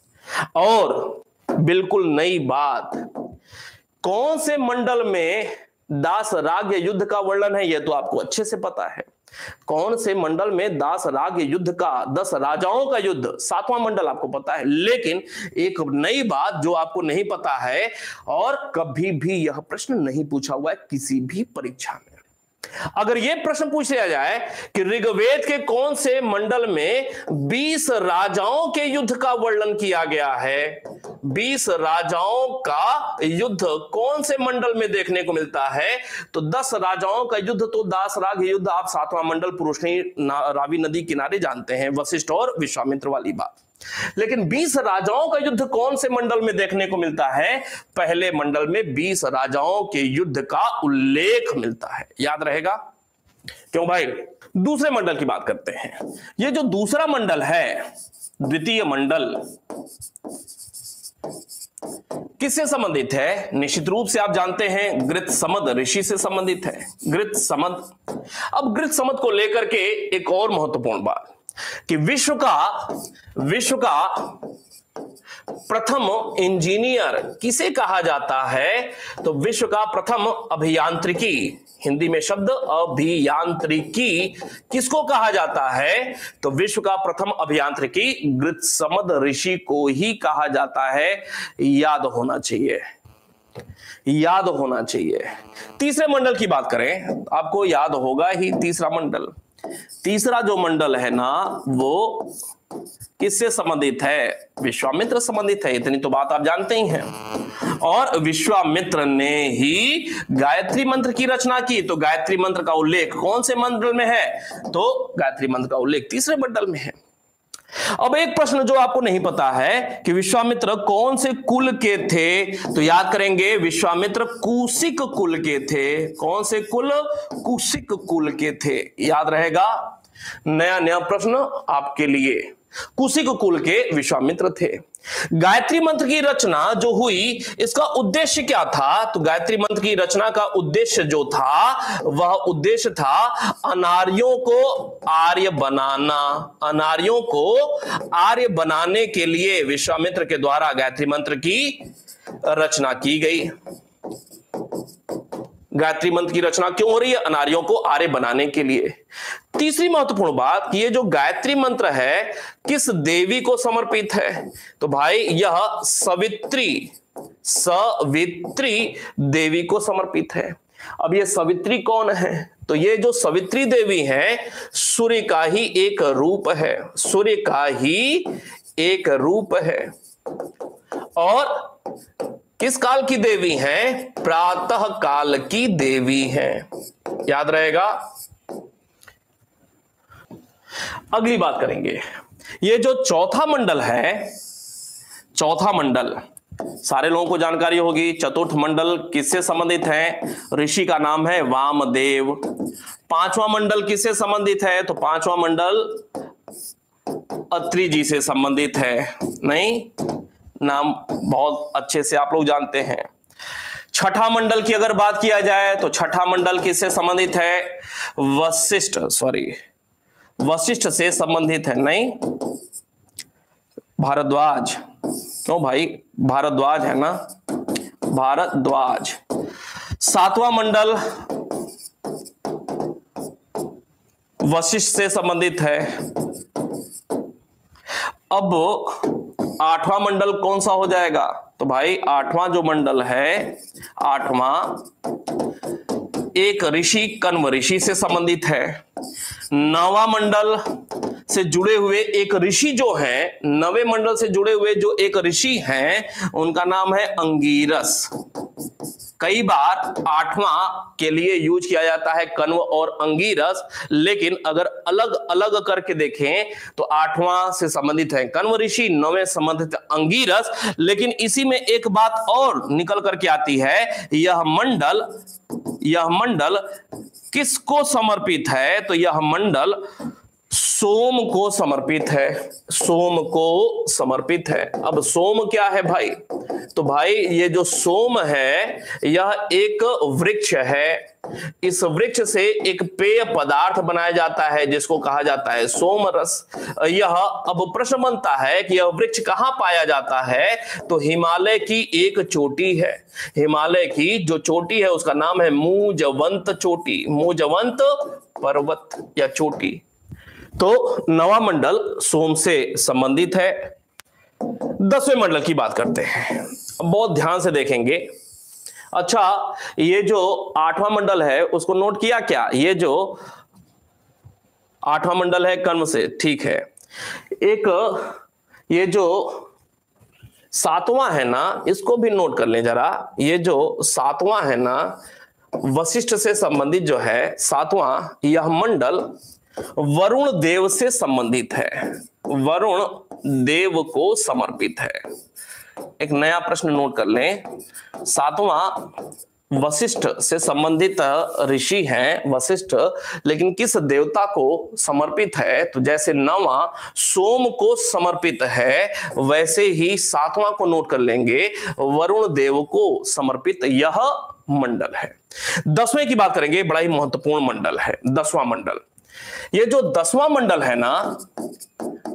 और बिल्कुल नई बात, कौन से मंडल में दास राग युद्ध का वर्णन है, यह तो आपको अच्छे से पता है। कौन से मंडल में दास राग युद्ध का, दस राजाओं का युद्ध? सातवां मंडल आपको पता है। लेकिन एक नई बात जो आपको नहीं पता है, और कभी भी यह प्रश्न नहीं पूछा हुआ है किसी भी परीक्षा में। अगर यह प्रश्न पूछ जाए कि ऋग्वेद के कौन से मंडल में 20 राजाओं के युद्ध का वर्णन किया गया है? 20 राजाओं का युद्ध कौन से मंडल में देखने को मिलता है? तो 10 राजाओं का युद्ध तो दास राग युद्ध, आप सातवां मंडल पुरुषणी रावी नदी किनारे जानते हैं। वशिष्ठ और विश्वामित्र वाली बात। लेकिन 20 राजाओं का युद्ध कौन से मंडल में देखने को मिलता है? पहले मंडल में 20 राजाओं के युद्ध का उल्लेख मिलता है। याद रहेगा? क्यों भाई? दूसरे मंडल की बात करते हैं। ये जो दूसरा मंडल है, द्वितीय मंडल, किससे संबंधित है? निश्चित रूप से आप जानते हैं गृत समद ऋषि से संबंधित है। गृत समद। अब गृत समद को लेकर के एक और महत्वपूर्ण बात। कि विश्व का विश्व का प्रथम इंजीनियर किसे कहा जाता है? तो विश्व का प्रथम अभियांत्रिकी, हिंदी में शब्द अभियांत्रिकी किसको कहा जाता है? तो विश्व का प्रथम अभियांत्रिकी समद ऋषि को ही कहा जाता है। याद होना चाहिए। याद होना चाहिए। तीसरे मंडल की बात करें, आपको याद होगा ही तीसरा मंडल। तीसरा जो मंडल है ना, वो किससे संबंधित है? विश्वामित्र संबंधित है, इतनी तो बात आप जानते ही हैं। और विश्वामित्र ने ही गायत्री मंत्र की रचना की तो गायत्री मंत्र का उल्लेख कौन से मंडल में है? तो गायत्री मंत्र का उल्लेख तीसरे मंडल में है। अब एक प्रश्न जो आपको नहीं पता है कि विश्वामित्र कौन से कुल के थे? तो याद करेंगे, विश्वामित्र कुशिक कुल के थे। कौन से कुल? कुशिक कुल के थे। याद रहेगा? नया नया प्रश्न आपके लिए। कुशिक कुल के विश्वामित्र थे। गायत्री मंत्र की रचना जो हुई, इसका उद्देश्य क्या था? तो गायत्री मंत्र की रचना का उद्देश्य जो था, वह उद्देश्य था अनार्यों को आर्य बनाना। अनार्यों को आर्य बनाने के लिए विश्वामित्र के द्वारा गायत्री मंत्र की रचना की गई। गायत्री मंत्र की रचना क्यों हो रही है? अनार्यों को आर्य बनाने के लिए। तीसरी महत्वपूर्ण बात, ये जो गायत्री मंत्र है, किस देवी को समर्पित है? तो भाई, यह सवित्री सवित्री देवी को समर्पित है। अब ये सवित्री कौन है? तो ये जो सवित्री देवी है, सूर्य का ही एक रूप है। सूर्य का ही एक रूप है। और किस काल की देवी है? प्रातः काल की देवी है। याद रहेगा? अगली बात करेंगे। ये जो चौथा मंडल है, चौथा मंडल, सारे लोगों को जानकारी होगी, चतुर्थ मंडल किससे संबंधित है? ऋषि का नाम है वामदेव। पांचवा मंडल किससे संबंधित है? तो पांचवा मंडल अत्रि जी से संबंधित है। नहीं? नाम बहुत अच्छे से आप लोग जानते हैं। छठा मंडल की अगर बात किया जाए तो छठा मंडल किससे संबंधित है? वशिष्ठ सॉरी वशिष्ठ से संबंधित है। नहीं, भारद्वाज। क्यों भाई? भारद्वाज है ना? भारद्वाज। सातवां मंडल वशिष्ठ से संबंधित है। अब आठवां मंडल कौन सा हो जाएगा? तो भाई, आठवां जो मंडल है, आठवां एक ऋषि, कन्व ऋषि से संबंधित है। नवा मंडल से जुड़े हुए एक ऋषि जो है, नवे मंडल से जुड़े हुए जो एक ऋषि हैं, उनका नाम है अंगीरस। कई बार आठवां के लिए यूज़ किया जाता है कन्व और अंगीरस, लेकिन अगर अलग अलग करके देखें तो आठवां से संबंधित है। कन्व ऋषि, नवे संबंधित अंगीरस, लेकिन इसी में एक बात और निकल करके आती है, यह मंडल यह मंडल किसको समर्पित है? तो यह मंडल सोम को समर्पित है, सोम को समर्पित है। अब सोम क्या है भाई? तो भाई, ये जो सोम है, यह एक वृक्ष है। इस वृक्ष से एक पेय पदार्थ बनाया जाता है, जिसको कहा जाता है सोम रस। यह अब प्रश्न बनता है कि यह वृक्ष कहाँ पाया जाता है? तो हिमालय की एक चोटी है। हिमालय की जो चोटी है, उसका नाम है मूजवंत चोटी। मूजवंत पर्वत या चोटी। तो नवा मंडल सोम से संबंधित है। दसवें मंडल की बात करते हैं। बहुत ध्यान से देखेंगे। अच्छा ये जो आठवां मंडल है, उसको नोट किया क्या? ये जो आठवां मंडल है कर्म से, ठीक है। एक, ये जो सातवां है ना, इसको भी नोट कर लें जरा। ये जो सातवां है ना, वशिष्ठ से संबंधित जो है, सातवां यह मंडल वरुण देव से संबंधित है। वरुण देव को समर्पित है। एक नया प्रश्न नोट कर लें। सातवां, वशिष्ठ से संबंधित ऋषि हैं, वशिष्ठ, लेकिन किस देवता को समर्पित है? तो जैसे नवा, सोम को समर्पित है, वैसे ही सातवां को नोट कर लेंगे। वरुण देव को समर्पित यह मंडल है। दसवें की बात करेंगे, बड़ा ही महत्वपूर्ण मंडल है, दसवां मंडल। ये जो दसवां मंडल है ना,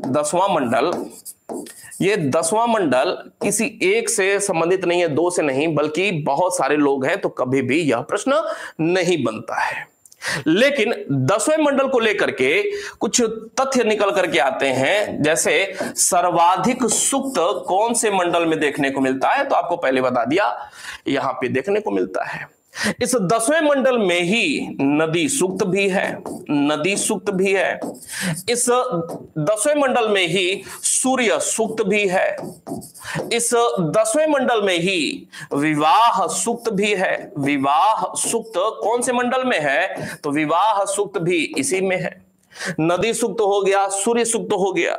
दसवां मंडल, ये दसवां मंडल किसी एक से संबंधित नहीं है, दो से नहीं, बल्कि बहुत सारे लोग हैं तो कभी भी यह प्रश्न नहीं बनता है। लेकिन दसवें मंडल को लेकर के कुछ तथ्य निकल करके आते हैं, जैसे सर्वाधिक सुक्त कौन से मंडल में देखने को मिलता है तो आपको पहले बता दिया, यहाँ पे देखने को मिलता है। इस दसवें मंडल में ही नदी सुक्त भी है, नदी सुक्त भी है। इस दसवें मंडल में ही सूर्य सुक्त भी है। इस दसवें मंडल में ही विवाह सुक्त भी है। विवाह सुक्त कौन से मंडल में है? तो विवाह सुक्त भी इसी में है। नदी सुक्त हो गया, सूर्य सुक्त हो गया।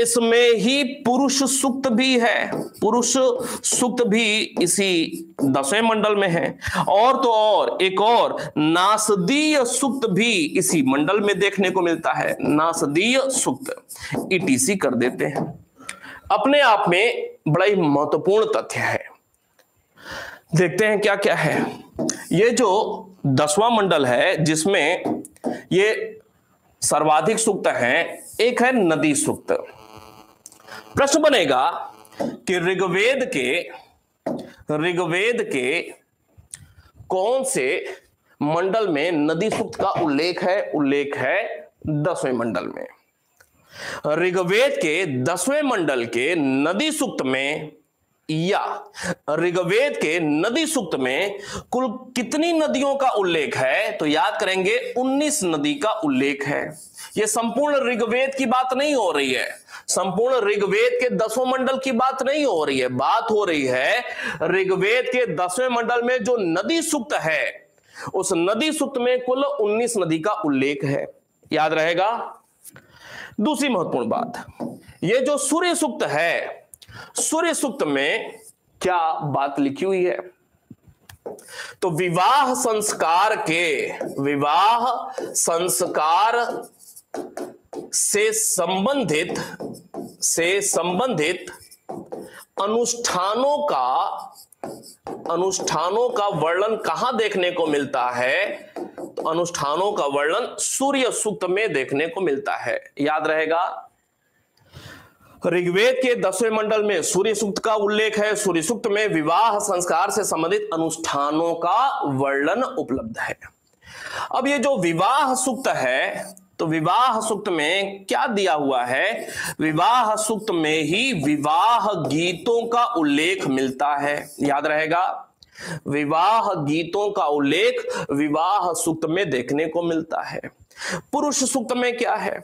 इसमें ही पुरुष सुक्त भी है। पुरुष सुक्त भी इसी दसवें मंडल में है। और तो और, एक और, नासदीय सुक्त भी इसी मंडल में देखने को मिलता है। नासदीय सुक्त ईटीसी कर देते हैं। अपने आप में बड़ा ही महत्वपूर्ण तथ्य है। देखते हैं क्या क्या है। ये जो दसवां मंडल है, जिसमें ये सर्वाधिक सूक्त हैं, एक है नदी सूक्त। प्रश्न बनेगा कि ऋग्वेद के ऋग्वेद के कौन से मंडल में नदी सूक्त का उल्लेख है? उल्लेख है दसवें मंडल में। ऋग्वेद के दसवें मंडल के नदी सूक्त में या ऋग्वेद के नदी सूक्त में कुल कितनी नदियों का उल्लेख है? तो याद करेंगे 19 नदी का उल्लेख है। यह संपूर्ण ऋग्वेद की बात नहीं हो रही है। संपूर्ण ऋग्वेद के दसवें मंडल की बात नहीं हो रही है। बात हो रही है, ऋग्वेद के दसवें मंडल में जो नदी सूक्त है, उस नदी सूक्त में कुल 19 नदी का उल्लेख है। याद रहेगा? दूसरी महत्वपूर्ण बात यह जो सूर्य सूक्त है सूर्य सूक्त में क्या बात लिखी हुई है? तो विवाह संस्कार के, विवाह संस्कार से संबंधित से संबंधित अनुष्ठानों का अनुष्ठानों का वर्णन कहाँ देखने को मिलता है? तो अनुष्ठानों का वर्णन सूर्य सूक्त में देखने को मिलता है। याद रहेगा ऋग्वेद के दसवें मंडल में सूर्य सूक्त का उल्लेख है। सूर्य सूक्त में विवाह संस्कार से संबंधित अनुष्ठानों का वर्णन उपलब्ध है। अब ये जो विवाह सूक्त है तो विवाह सूक्त में क्या दिया हुआ है? विवाह सूक्त में ही विवाह गीतों का उल्लेख मिलता है। याद रहेगा, विवाह गीतों का उल्लेख विवाह सूक्त में देखने को मिलता है। पुरुष सूक्त में क्या है?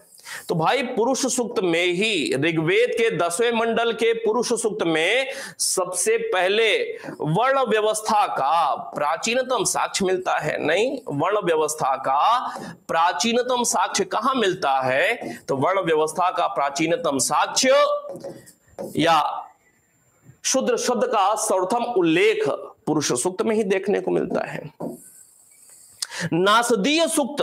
तो भाई पुरुष सूक्त में ही ऋग्वेद के दसवें मंडल के पुरुष सूक्त में सबसे पहले वर्ण व्यवस्था का प्राचीनतम साक्ष्य मिलता है। नहीं, वर्ण व्यवस्था का प्राचीनतम साक्ष्य कहाँ मिलता है? तो वर्ण व्यवस्था का प्राचीनतम साक्ष्य या शुद्र शब्द का सर्वथम उल्लेख पुरुष सूक्त में ही देखने को मिलता है। नासदीय सुक्त,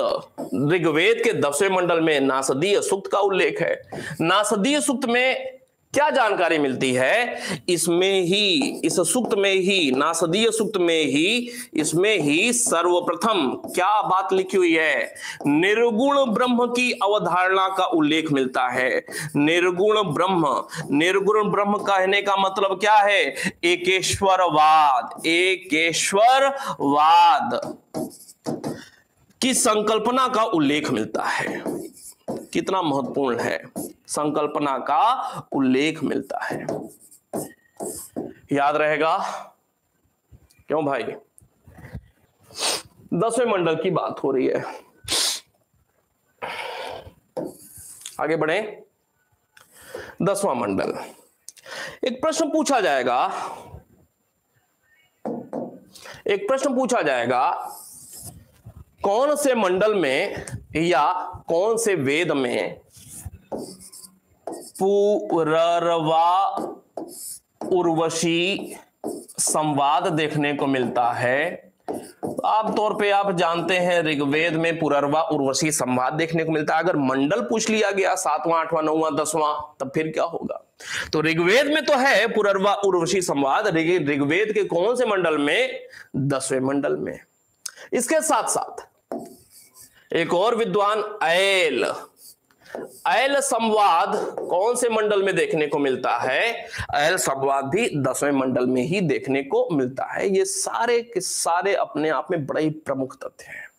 ऋग्वेद के दसवें मंडल में नासदीय सुक्त का उल्लेख है। नासदीय सुक्त में क्या जानकारी मिलती है? इसमें ही, इस सुक्त में ही, नासदीय सुक्त में ही, इसमें ही सर्वप्रथम क्या बात लिखी हुई है? निर्गुण ब्रह्म की अवधारणा का उल्लेख मिलता है। निर्गुण ब्रह्म निर्गुण ब्रह्म कहने का मतलब क्या है? एकेश्वरवाद एकेश्वरवाद। की संकल्पना का उल्लेख मिलता है। कितना महत्वपूर्ण है। संकल्पना का उल्लेख मिलता है। याद रहेगा? क्यों भाई? दसवें मंडल की बात हो रही है। आगे बढ़े। दसवां मंडल। एक प्रश्न पूछा जाएगा। एक प्रश्न पूछा जाएगा कौन से मंडल में या कौन से वेद में पुरवा उर्वशी संवाद देखने को मिलता है? आम तौर पे आप जानते हैं, ऋग्वेद में पुररवा उर्वशी संवाद देखने को मिलता है। अगर मंडल पूछ लिया गया, सातवां, आठवां, नौवां, दसवां, तब फिर क्या होगा? तो ऋग्वेद में तो है पुररवा उर्वशी संवाद। ऋग्वेद के कौन से मंडल में? दसवें मंडल में। इसके साथ साथ एक और विद्वान ऐल ऐल संवाद कौन से मंडल में देखने को मिलता है? ऐल संवाद भी दसवें मंडल में ही देखने को मिलता है। ये सारे के सारे अपने आप में बड़े प्रमुख तथ्य हैं।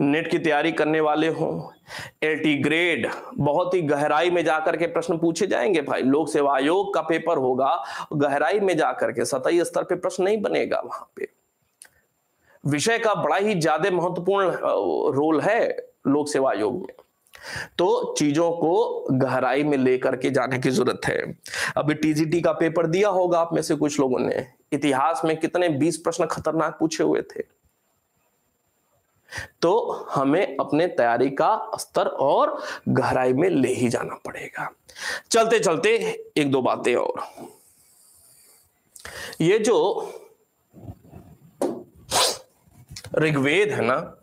नेट की तैयारी करने वाले हो एटी ग्रेड, बहुत ही गहराई में जाकर के प्रश्न पूछे जाएँगे भाई। लोक सेवा आयोग का पेपर होगा, गहराई में जाकर के सतही स्तर पे प्रश्न नहीं बनेगा वहाँ पे। विषय का बड़ा ही ज़्यादा महत्वपूर्ण रोल है लोक सेवा आयोग में। तो चीज़ों को गहराई में लेकर के जाने की ज़रूरत है। अभी टीजीटी का पेपर दिया होगा आप में से कुछ लोगों ने। इतिहास में कितने 20 प्रश्न खतरनाक पूछे हुए थे। तो हमें अपने तैयारी का स्तर और गहराई में ले ही जाना पड़ेगा। चलते चलते एक दो बातें और। ये जो ऋग्वेद है ना?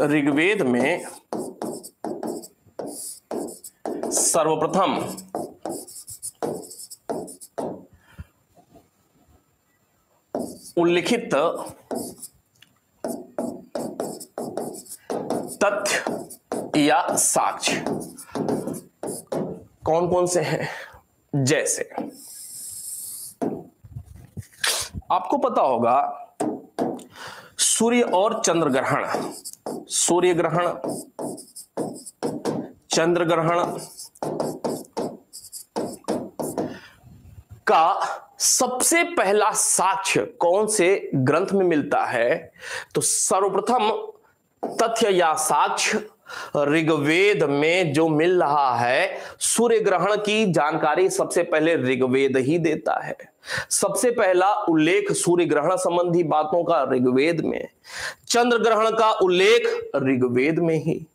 ऋग्वेद में सर्वप्रथम उल्लिखित तथ्य या साक्ष्य। कौन कौन से हैं? जैसे आपको पता होगा, सूर्य और चंद्र ग्रहण। सूर्य ग्रहण, चंद्र ग्रहण का सबसे पहला साक्ष्य कौन से ग्रंथ में मिलता है? तो सर्वप्रथम तथ्य या साक्ष्य ऋग्वेद में जो मिल रहा है सूर्य ग्रहण की जानकारी सबसे पहले ऋग्वेद ही देता है। सबसे पहला उल्लेख सूर्य ग्रहण संबंधी बातों का ऋग्वेद में चंद्र ग्रहण का उल्लेख ऋग्वेद में ही।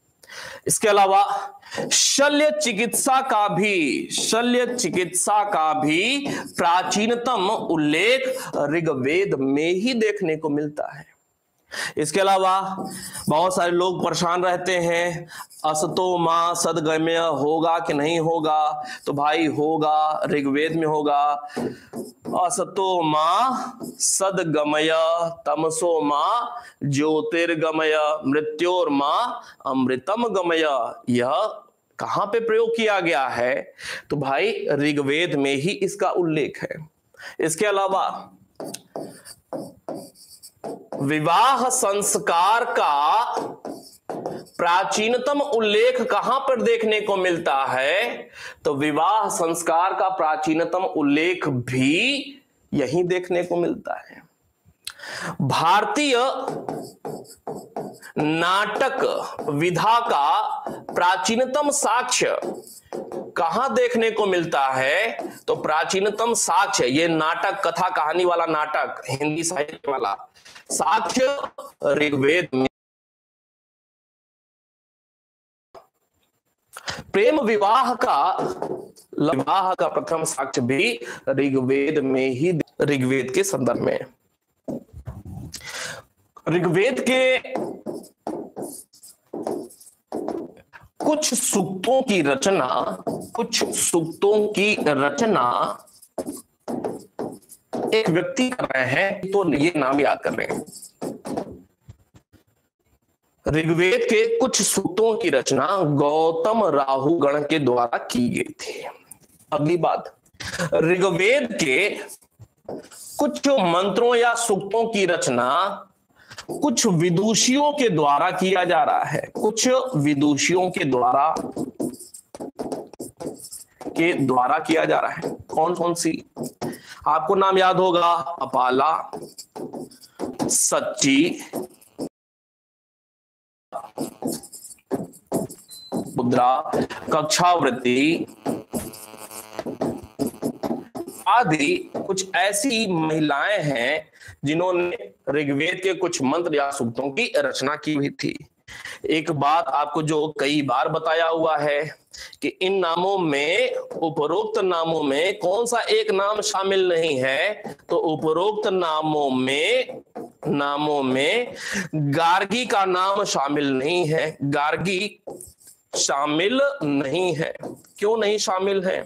इसके अलावा, शल्य चिकित्सा का भी, शल्य चिकित्सा का भी प्राचीनतम उल्लेख ऋग्वेद में ही देखने को मिलता है। इसके अलावा बहुत सारे लोग परेशान रहते हैं असतो माँ सदगम्य होगा कि नहीं होगा? तो भाई होगा, ऋग्वेद में होगा असतो माँ सदगमय तमसो माँ ज्योतिर्गमय, मृत्योर माँ अमृतम गमय। यह कहाँ पे प्रयोग किया गया है? तो भाई ऋग्वेद में ही इसका उल्लेख है। इसके अलावा विवाह संस्कार का प्राचीनतम उल्लेख कहाँ पर देखने को मिलता है? तो विवाह संस्कार का प्राचीनतम उल्लेख भी यही देखने को मिलता है। भारतीय नाटक विधा का प्राचीनतम साक्ष्य कहाँ देखने को मिलता है? तो प्राचीनतम साक्ष्य, ये नाटक, कथा कहानी वाला नाटक, हिंदी साहित्य वाला साक्ष्य ऋग्वेद में। प्रेम विवाह का विवाह का प्रथम साक्ष्य भी ऋग्वेद में ही, ऋग्वेद के संदर्भ में। ऋग्वेद के कुछ सूक्तों की रचना, कुछ सूक्तों की रचना एक व्यक्ति कर रहे हैं तो ये नाम याद कर रहे हैं ऋग्वेद के कुछ सूत्रों की रचना गौतम राहु गण के द्वारा की गई थी। अगली बात, ऋग्वेद के कुछ मंत्रों या सूक्तों की रचना कुछ विदुषियों के द्वारा किया जा रहा है। कुछ विदुषियों के द्वारा के द्वारा किया जा रहा है। कौन कौन सी? आपको नाम याद होगा, अपाला, सच्ची मुद्रा कक्षावृत्ति आदि। कुछ ऐसी महिलाएँ हैं जिन्होंने ऋग्वेद के कुछ मंत्र या सूक्तों की रचना की हुई थी। एक बात आपको जो कई बार बताया हुआ है कि इन नामों में, उपरोक्त नामों में कौन सा एक नाम शामिल नहीं है तो उपरोक्त नामों में नामों में गार्गी का नाम शामिल नहीं है। गार्गी शामिल नहीं है। क्यों नहीं शामिल है?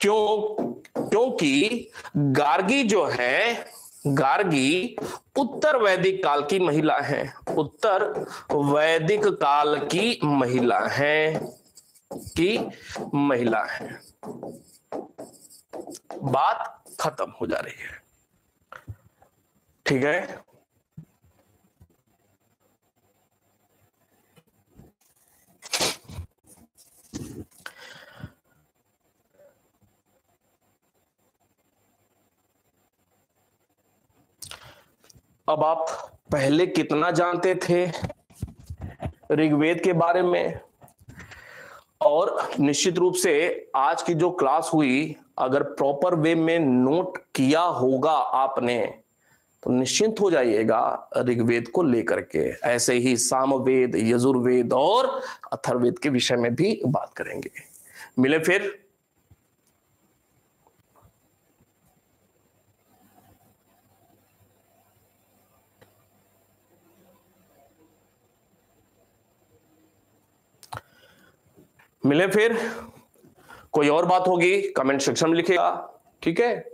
क्यों? क्योंकि गार्गी जो है, गार्गी उत्तर वैदिक काल की महिला है। उत्तर वैदिक काल की महिला है, की महिला है। बात खत्म हो जा रही है। ठीक है? अब आप पहले कितना जानते थे ऋग्वेद के बारे में? और निश्चित रूप से आज की जो क्लास हुई, अगर प्रॉपर वे में नोट किया होगा आपने तो निश्चिंत हो जाइएगा ऋग्वेद को लेकर के। ऐसे ही सामवेद, यजुर्वेद और अथर्वेद के विषय में भी बात करेंगे। मिले फिर मिले फिर। कोई और बात होगी कमेंट सेक्शन में लिखेगा ठीक है?